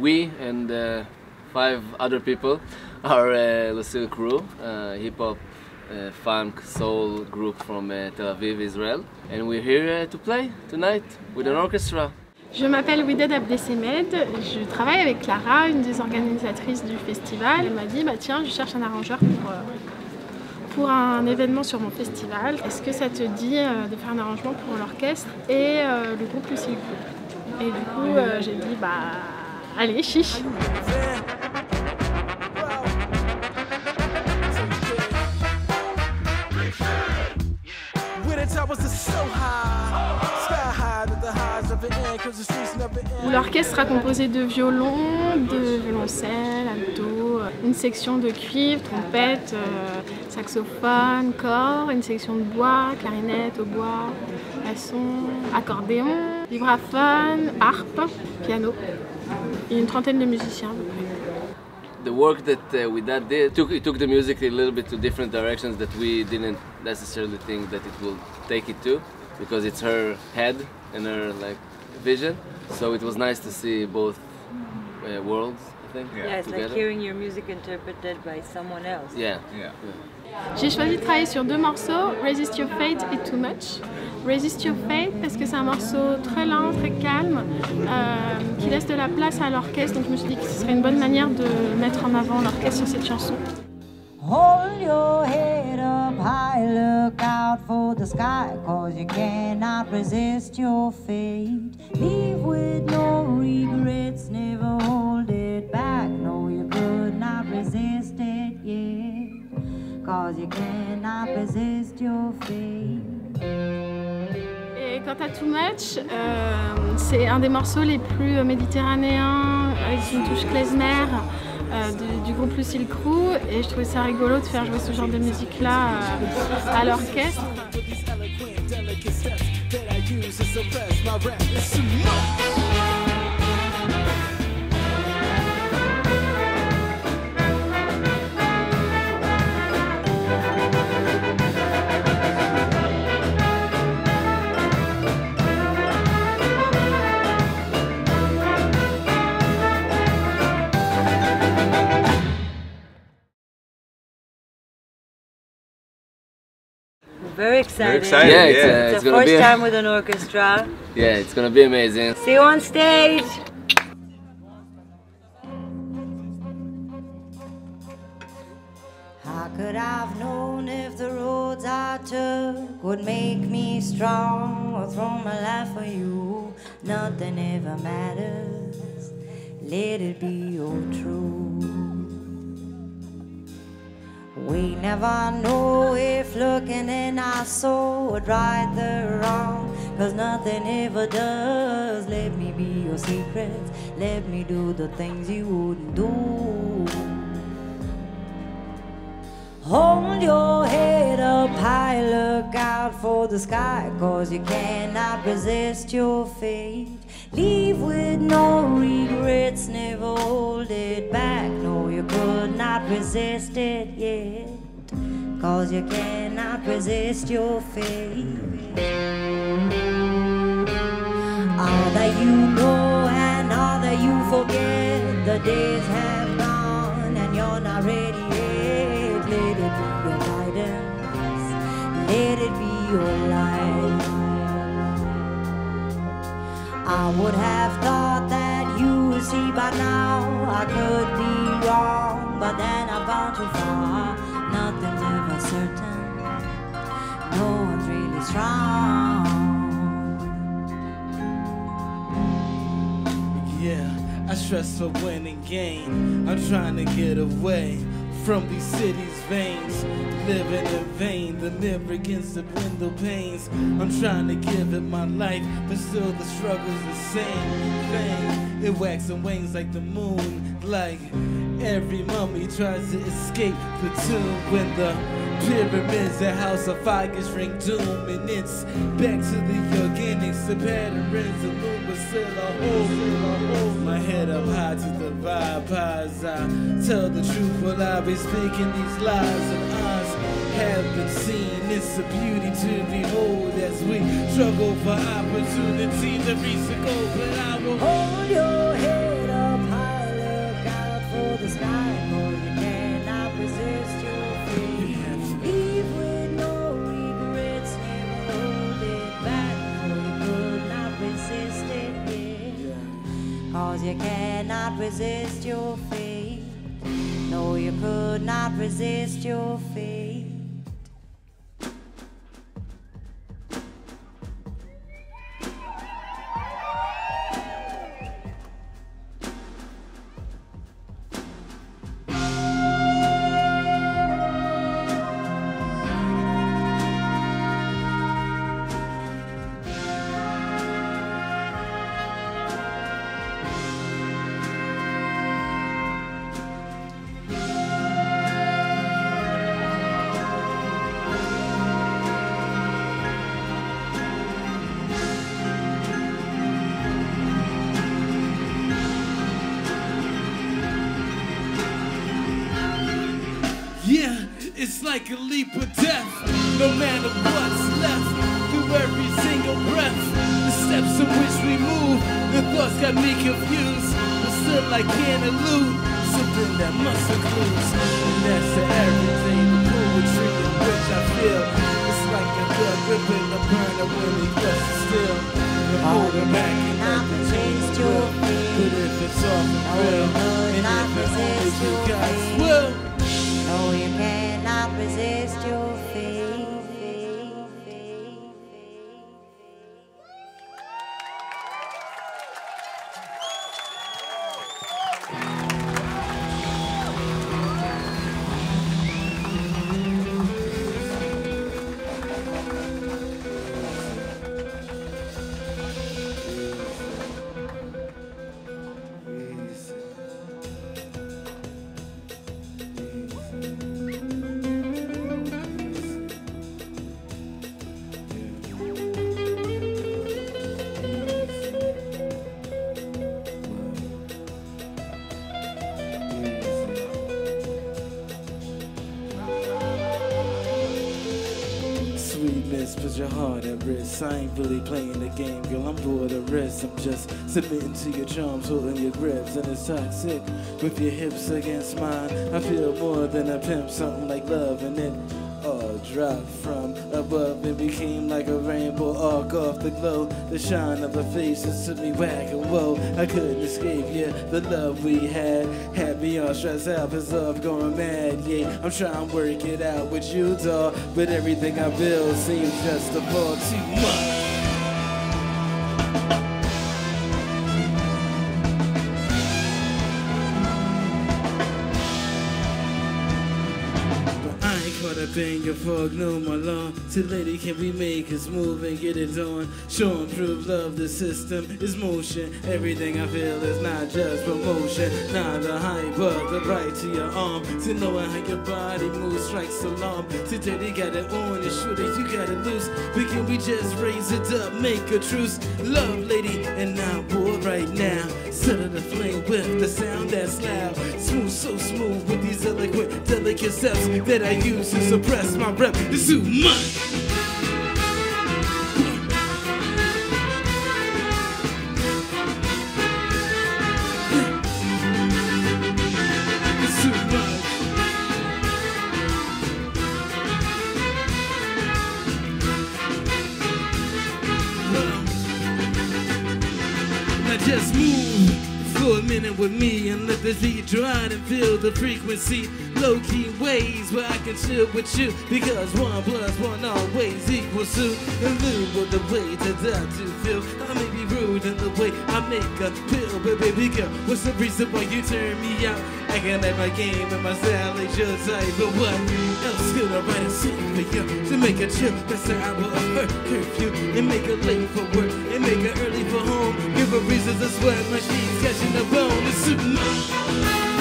we and uh, five other people are uh, Lucille Crew, uh, hip hop, uh, funk, soul group from uh, Tel Aviv, Israel. And we're here uh, to play tonight with an orchestra. Je m'appelle Wided Abdesemed, je travaille avec Clara, une des organisatrices du festival. Elle m'a dit bah tiens je cherche un arrangeur pour, euh, pour un événement sur mon festival. Est-ce que ça te dit euh, de faire un arrangement pour l'orchestre et euh, le groupe Lucie Et du coup euh, j'ai dit bah allez chiche. L'orchestre sera composé de violons, de violoncelle, alto, une section de cuivre, trompette, euh, saxophone, corps, une section de bois, clarinette, hautbois, basson, accordéon, vibraphone, harpe, piano et une trentaine de musiciens. à peu près. The work that uh, we that did took it took the music a little bit to different directions that we didn't necessarily think that it will take it to because it's her head and her like vision. So it was nice to see both uh, worlds. I think. Yeah, it's like hearing your music interpreted by someone else. Yeah. Yeah. J'ai choisi de travailler sur deux morceaux, Resist Your Fate et Too Much. Resist Your Fate parce que c'est un morceau très lent, très calme, euh, qui laisse de la place à l'orchestre. Donc je me suis dit que ce serait une bonne manière de mettre en avant l'orchestre sur cette chanson. Hold your head up high, look out for the sky, cause you cannot resist your fate. Leave with no cause you cannot resist your fate. Et quant à Too Much, euh, c'est un des morceaux les plus méditerranéens, avec une touche klezmer euh, du, du groupe Lucille Crew. Et je trouvais ça rigolo de faire jouer ce genre de musique-là euh, à l'orchestre. Very excited. excited. Yeah, it's, Yeah. uh, It's, it's the gonna first be time with an orchestra. yeah, it's gonna be amazing. See you on stage. How could I've known if the roads I took would make me strong or throw my life for you? Nothing ever matters. Let it be all true. We never know if looking in our soul would right the wrong. Cause nothing ever does. Let me be your secret. Let me do the things you wouldn't do. Hold your head up high, look out for the sky, cause you cannot resist your fate. Leave with no regrets, never hold it back. No, you could not resist it yet, cause you cannot resist your fate. All that you know and all that you forget, the days have gone and you're not ready yet. Let it be your guidance, let it be your light. I would have thought that you would see by now I could be wrong, but then I've gone too far. Nothing's ever certain, no one's really strong. Yeah, I stress for winning gain. I'm trying to get away from these cities' veins. Living in vain, the mirror against the window panes. I'm trying to give it my life, but still the struggle's the same thing. It waxes and wanes like the moon, like every mummy tries to escape the tomb when the Pyramids, a house of Fagus ring doom and it's back to the organics, the patterns the but still I hold, still I hold my head up high to the vibe eyes. I tell the truth while I be speaking these lies and eyes have been seen. It's a beauty to behold as we struggle for opportunity to reach the goal, but I will hold your head up high, look out for the sky, for you cannot resist. Your fate. No, you could not resist your fate. Like a leap of death. No matter what's left, through every single breath, the steps in which we move, the thoughts got me confused. But still, I can't elude something that must include. And that's the everything, the poetry in which I feel. It's like a good ripping the burner when it gets still. The holding back and resist your fate. But if it's off and real, and if it only you your your heart at risk. I ain't really playing the game, girl. I'm bored of risk. I'm just submitting to your charms, holding your grips, and it's toxic. With your hips against mine, I feel more than a pimp, something like love, and it all dropped from above and became like a rainbow arc off the glow. The shine of the faces took me back, and whoa, I couldn't escape. Yeah, the love we had had me all stressed out, off, going mad. Yeah, I'm trying to work it out with you, dog, but everything I build seems just to fall too much. In your fog, no my law. So lady, can we make us move and get it on? Show and prove love, the system is motion. Everything I feel is not just promotion. Not the hype, but the right to your arm. To know how your body moves strikes alarm. Today they got it on and sure that you got it loose. But can we just raise it up, make a truce? Love, lady, and now, boy, right now. Settle the flame with the sound that's loud. Smooth, so smooth with these eloquent, delicate steps that I use to suppress my breath. It's too much. With me and let the beat dry and feel the frequency. Low key ways where I can chill with you because one plus one always equals two. And live with the way that I do feel. I may be rude in the way I make a pill, but baby girl, what's the reason why you turn me out? I can like my game and my style ain't your type, but what else could I write a scene for you to make a chill? That's the hour of her curfew and make her late for work and make her early for home. Her reasons to sweat she's catching a bone. It's too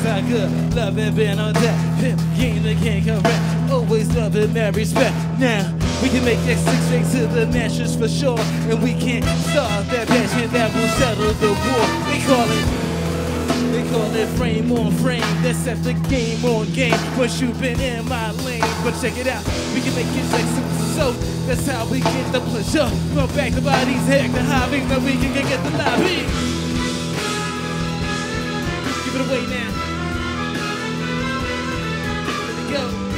Mr. Good, love and been on that. Pimp, game the king correct. Always love and mad respect. Now we can make that six straight to the masters for sure, and we can't stop that passion that will settle the war. They call it. They call it frame on frame. That's set the game on game. Once you've been in my lane, but check it out. We can make it like super so. That's how we get the pleasure. Go back to bodies, heck, the hobby, then we can get the lobby. Give it away now. Thank you.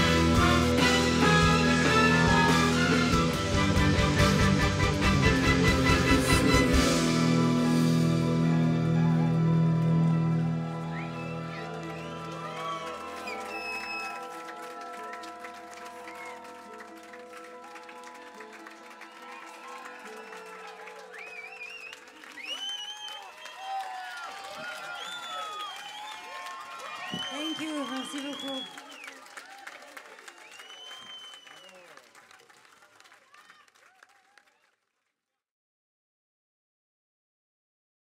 Merci beaucoup.